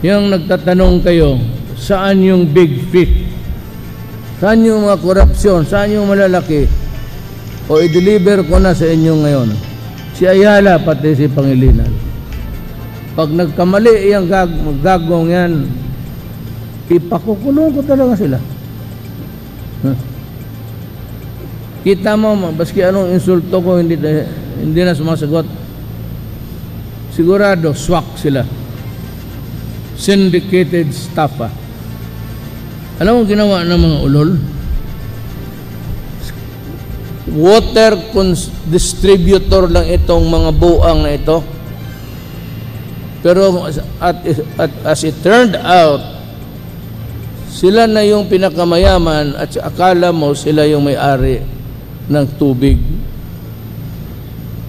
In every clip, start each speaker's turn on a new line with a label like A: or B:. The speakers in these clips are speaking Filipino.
A: Yung nagtatanong kayo, saan yung big fish? Saan yung mga korupsyon? Saan yung malalaki? O i-deliver ko na sa inyo ngayon. Si Ayala pati si Pangilinan. Pag nagkamali yung gag gagong yan, ipakukulong ko talaga sila. Huh? Kita mo, baski anong insulto ko, hindi, na- hindi na sumasagot. Sigurado, swak sila syndicated staff ah. Alam mo ginawa ng mga ulol? Water distributor lang itong mga buang na ito. Pero at, at, as it turned out, sila na yung pinakamayaman at akala mo sila yung may-ari ng tubig.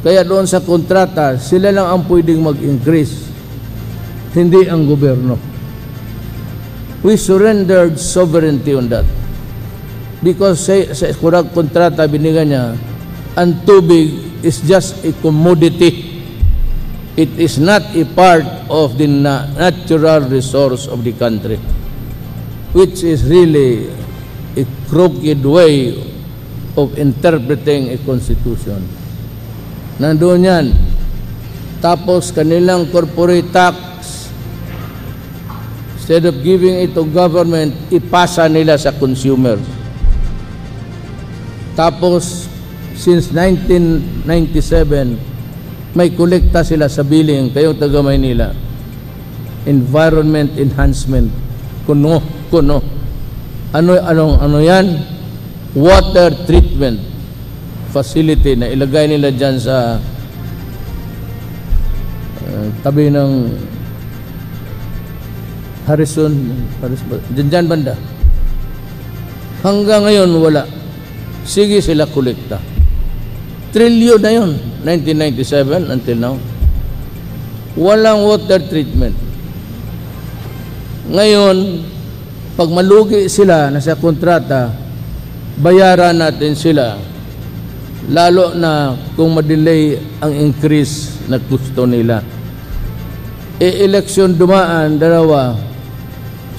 A: Kaya doon sa kontrata, sila lang ang pwedeng mag-increase hindi ang gobyerno. We surrendered sovereignty on that. Because sa, sa kontrata binigyan niya, ang tubig is just a commodity. It is not a part of the na- natural resource of the country, which is really a crooked way of interpreting a constitution. Nandoon yan. Tapos kanilang corporate tax, instead of giving it to government, ipasa nila sa consumer. Tapos, since 1997, may kolekta sila sa billing, kayong taga Maynila. Environment enhancement. Kuno, kuno. Ano, anong, ano yan? Water treatment facility na ilagay nila dyan sa uh, tabi ng Harrison, Harrison dyan, dyan banda. Hanggang ngayon, wala. Sige sila kolekta. Trilyon na yun, 1997 until now. Walang water treatment. Ngayon, pag malugi sila na sa kontrata, bayaran natin sila. Lalo na kung madelay ang increase na gusto nila. E-election dumaan, dalawa,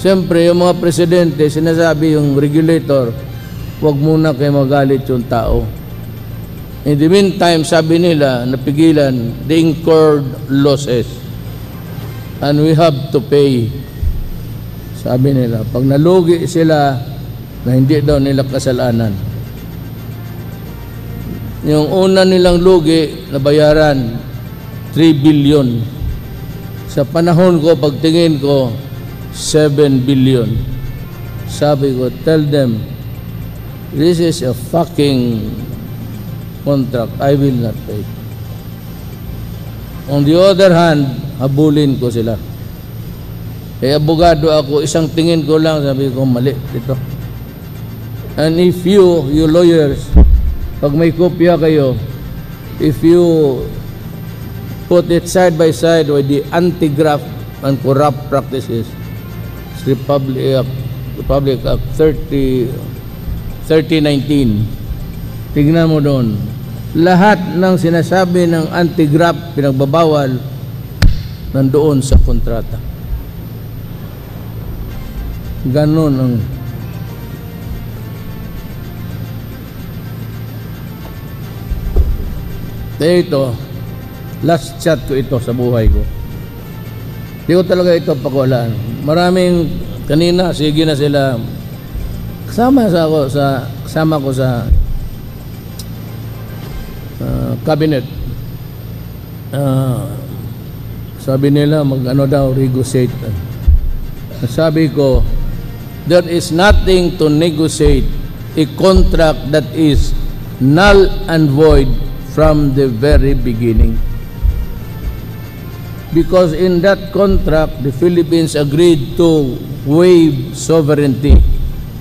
A: Siyempre, yung mga presidente, sinasabi yung regulator, huwag muna kayo magalit yung tao. In the meantime, sabi nila, napigilan, they incurred losses. And we have to pay. Sabi nila, pag nalugi sila, na hindi daw nila kasalanan. Yung una nilang lugi, nabayaran, 3 billion. Sa panahon ko, pagtingin ko, 7 billion. Sabi ko, tell them, this is a fucking contract. I will not pay. On the other hand, habulin ko sila. Eh, abogado ako, isang tingin ko lang, sabi ko, mali dito. And if you, you lawyers, pag may kopya kayo, if you put it side by side with the anti-graft and corrupt practices, Republic Act, Republic Act 30, 3019. Tignan mo doon. Lahat ng sinasabi ng anti-graft pinagbabawal nandoon sa kontrata. Ganon ang Kaya ito, last chat ko ito sa buhay ko. Hindi ko talaga ito pakulaan. Maraming kanina, sige na sila. Kasama sa ako sa kasama ko sa uh, cabinet. Uh, sabi nila mag ano daw negotiate. Sabi ko, there is nothing to negotiate a contract that is null and void from the very beginning because in that contract, the Philippines agreed to waive sovereignty.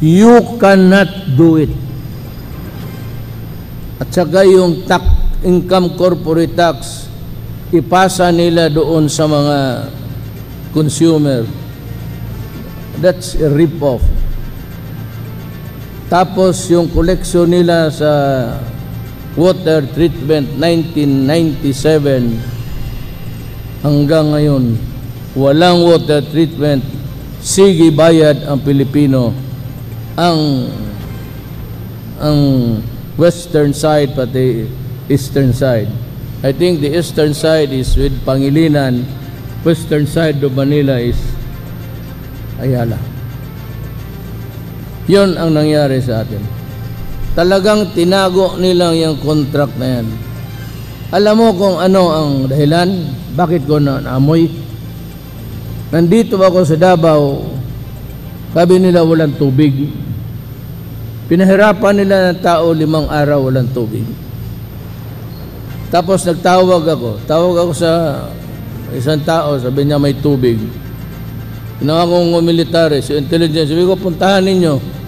A: You cannot do it. At saka yung tax, income corporate tax, ipasa nila doon sa mga consumer. That's a rip-off. Tapos yung koleksyon nila sa water treatment 1997 hanggang ngayon walang water treatment. Sige bayad ang Pilipino. Ang ang western side pati eastern side. I think the eastern side is with Pangilinan. Western side of Manila is Ayala. Yon ang nangyari sa atin talagang tinago nilang yung contract na yan. Alam mo kung ano ang dahilan? Bakit ko na naamoy? Nandito ako sa Davao. Sabi nila walang tubig. Pinahirapan nila ng tao limang araw walang tubig. Tapos nagtawag ako. Tawag ako sa isang tao. Sabi niya may tubig. Ginawa kong military, sa intelligence. Sabi ko, puntahan ninyo.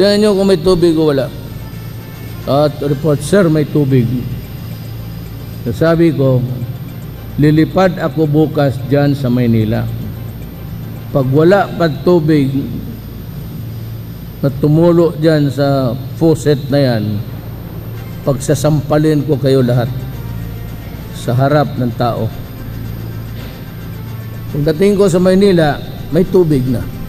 A: Tingnan nyo kung may tubig o wala. At report, sir, may tubig. Sabi ko, lilipad ako bukas dyan sa Maynila. Pag wala pa tubig na tumulo dyan sa faucet na yan, pagsasampalin ko kayo lahat sa harap ng tao. Pagdating ko sa Maynila, may tubig na.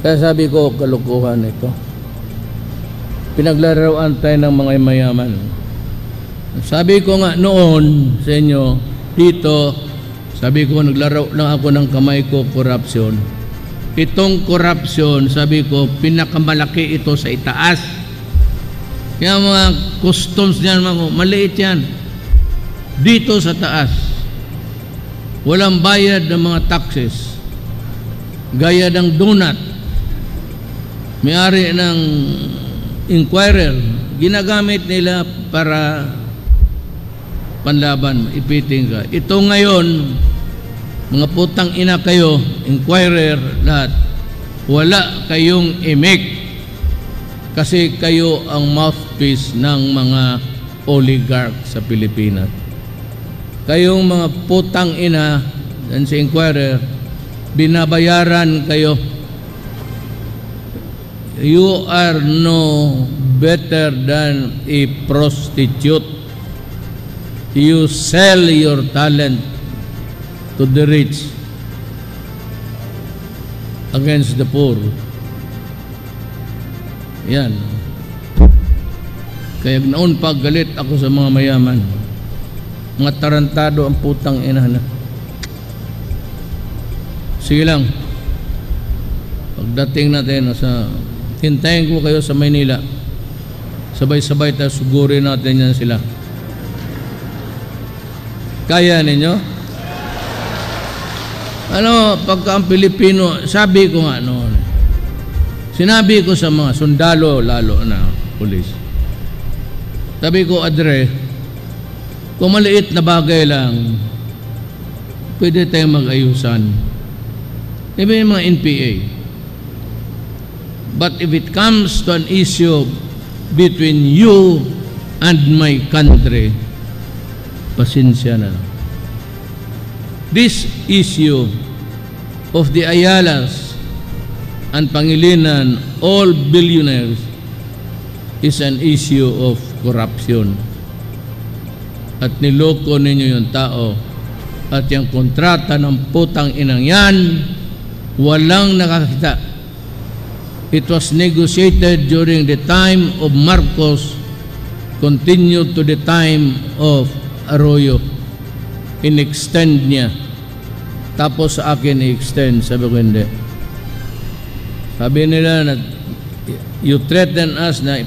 A: Kaya sabi ko, kalukuhan ito. Pinaglarawan tayo ng mga mayaman. Sabi ko nga noon sa inyo, dito, sabi ko, naglaro lang ako ng kamay ko, corruption. Itong corruption, sabi ko, pinakamalaki ito sa itaas. Kaya mga customs niyan, mga maliit yan. Dito sa taas, walang bayad ng mga taxes. Gaya ng donut. May-ari ng inquirer, ginagamit nila para panlaban, ipiting ka. Ito ngayon, mga putang ina kayo, inquirer, lahat, wala kayong imik kasi kayo ang mouthpiece ng mga oligarch sa Pilipinas. Kayong mga putang ina, yan si inquirer, binabayaran kayo. You are no better than a prostitute. You sell your talent to the rich against the poor. Yan. Kaya noon pag galit ako sa mga mayaman, mga tarantado ang putang ina na. Sige lang. Pagdating natin sa hintayin ko kayo sa Maynila. Sabay-sabay tayo sugurin natin yan sila. Kaya ninyo? Ano, pagka ang Pilipino, sabi ko nga noon, sinabi ko sa mga sundalo, lalo na pulis, sabi ko, Adre, kung maliit na bagay lang, pwede tayong mag-ayusan. Diba yung mga NPA? But if it comes to an issue between you and my country, pasensya na. This issue of the Ayalas and Pangilinan, all billionaires, is an issue of corruption. At niloko ninyo yung tao at yung kontrata ng putang inang yan, walang nakakita. It was negotiated during the time of Marcos, continued to the time of Arroyo. In-extend niya. Tapos sa akin i-extend. Sabi ko hindi. Sabi nila na you threaten us na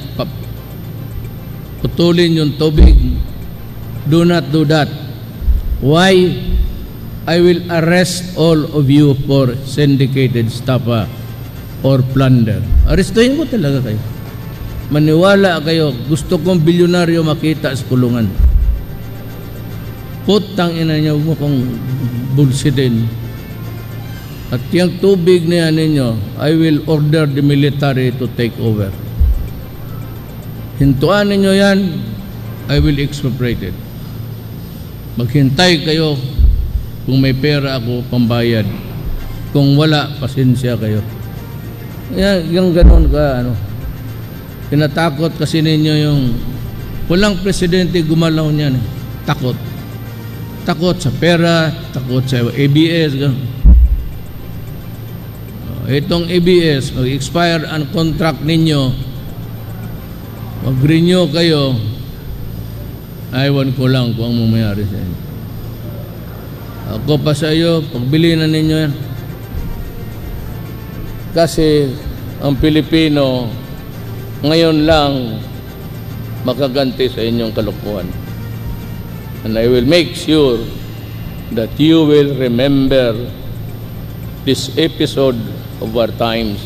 A: putulin yung tubig. Do not do that. Why? I will arrest all of you for syndicated stapa or plunder. Arestuhin ko talaga kayo. Maniwala kayo, gusto kong bilyonaryo makita sa kulungan. Putang ina niyo, mo kong bulsitin. At yung tubig na yan ninyo, I will order the military to take over. Hintuan ninyo yan, I will expropriate it. Maghintay kayo kung may pera ako pambayad. Kung wala, pasensya kayo. Yan, yung ganun ka, ano. Tinatakot kasi ninyo yung walang presidente gumalaw niyan. eh. Takot. Takot sa pera, takot sa ABS, ganun. Oh, Itong ABS, mag-expire ang contract ninyo, mag-renew kayo, aywan ko lang kung ang mamayari sa inyo. Ako pa sa iyo, pagbili na ninyo yan. Kasi ang Pilipino ngayon lang makaganti sa inyong kalukuhan. And I will make sure that you will remember this episode of our times